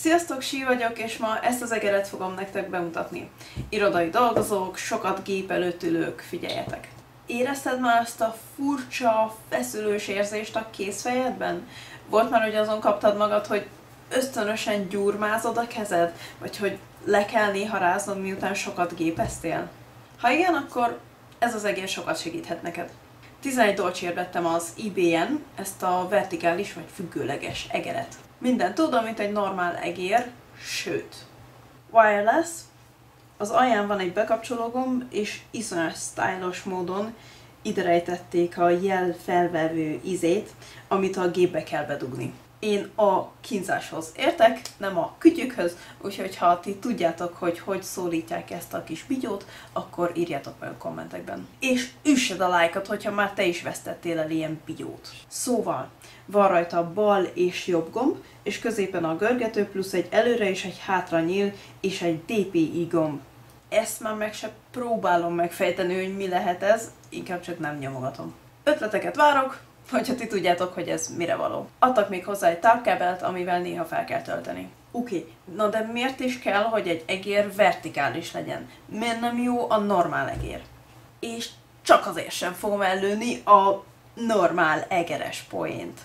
Sziasztok, Sí vagyok, és ma ezt az egeret fogom nektek bemutatni. Irodai dolgozók, sokat gép előtt ülők, figyeljetek! Érezted már azt a furcsa, feszülős érzést a kézfejedben? Volt már, hogy azon kaptad magad, hogy ösztönösen gyurmázod a kezed? Vagy hogy le kell néha ráznod, miután sokat gépeztél? Ha igen, akkor ez az egér sokat segíthet neked. 11 dolcsért vettem az IBN, ezt a vertikális vagy függőleges egeret. Minden tudom, mint egy normál egér, sőt. Wireless, az alján van egy bekapcsológomb, és iszonyos stylos módon ide rejtették a jel felvevő izét, amit a gépbe kell bedugni én a kínzáshoz értek, nem a kütyükhöz, úgyhogy ha ti tudjátok, hogy hogy szólítják ezt a kis bigyót, akkor írjátok meg a kommentekben. És üssed a lájkat, hogyha már te is vesztettél el ilyen bigyót. Szóval, van rajta bal és jobb gomb, és középen a görgető, plusz egy előre és egy hátra nyíl, és egy DPI gomb. Ezt már meg se próbálom megfejteni, hogy mi lehet ez, inkább csak nem nyomogatom. Ötleteket várok, hogyha ti tudjátok, hogy ez mire való. Adtak még hozzá egy távkábelt, amivel néha fel kell tölteni. Oké, okay. na de miért is kell, hogy egy egér vertikális legyen? Miért nem jó a normál egér? És csak azért sem fogom előni a normál egeres poént.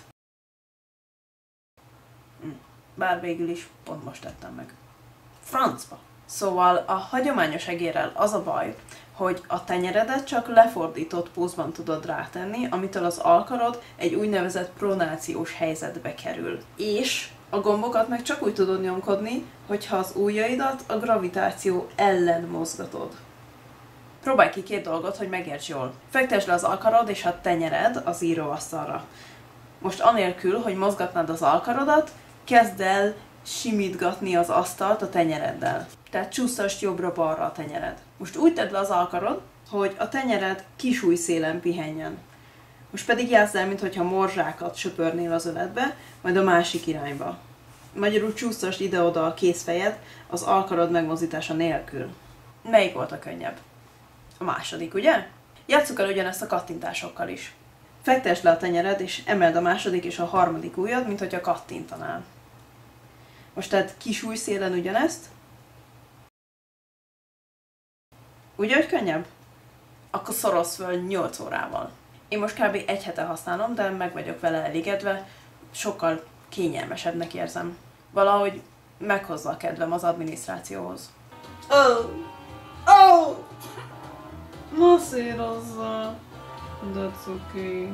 Hm, bár végül is pont most tettem meg. Francba! Szóval a hagyományos egérrel az a baj, hogy a tenyeredet csak lefordított pózban tudod rátenni, amitől az alkarod egy úgynevezett pronációs helyzetbe kerül. És a gombokat meg csak úgy tudod nyomkodni, hogyha az ujjaidat a gravitáció ellen mozgatod. Próbálj ki két dolgot, hogy megérts jól. Fektesd le az alkarod és a tenyered az íróasztalra. Most anélkül, hogy mozgatnád az alkarodat, kezd el simítgatni az asztalt a tenyereddel. Tehát csúsztasd jobbra-balra a tenyered. Most úgy tedd le az alkarod, hogy a tenyered kis szélen pihenjen. Most pedig játszd el, mintha morzsákat söpörnél az öletbe, majd a másik irányba. Magyarul csúsztasd ide-oda a kézfejed az alkarod megmozdítása nélkül. Melyik volt a könnyebb? A második, ugye? Játsszuk el ugyanezt a kattintásokkal is. Fektesd le a tenyered, és emeld a második és a harmadik ujjad, mint hogyha kattintanál. Most tehát kis szélen ugyanezt, Ugye, hogy könnyebb? Akkor szorosz föl 8 órával. Én most kb. egy hete használom, de meg vagyok vele elégedve, sokkal kényelmesebbnek érzem. Valahogy meghozza a kedvem az adminisztrációhoz. Oh! Oh! Masszírozza! De cuki.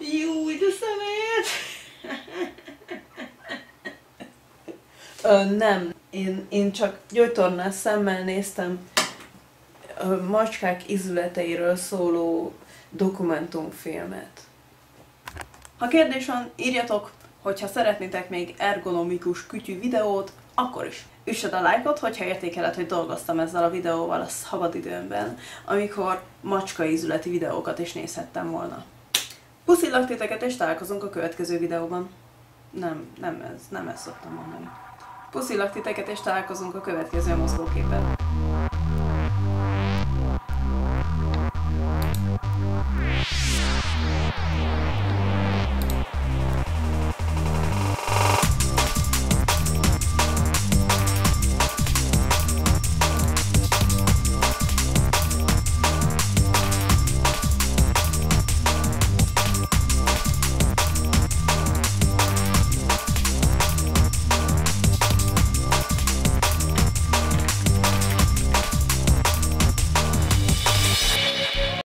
Jó, de szemét! Ö, nem, én, én csak gyógytornás szemmel néztem a macskák izületeiről szóló dokumentumfilmet. Ha kérdés van, írjatok, hogyha szeretnétek még ergonomikus kütyű videót, akkor is. Üssed a lájkot, hogyha értékeled, hogy dolgoztam ezzel a videóval a szabadidőmben, amikor macska ízületi videókat is nézhettem volna. Puszillak titeket, és találkozunk a következő videóban. Nem, nem ez, nem ezt szoktam mondani. Puszilak titeket, és találkozunk a következő mozgóképen.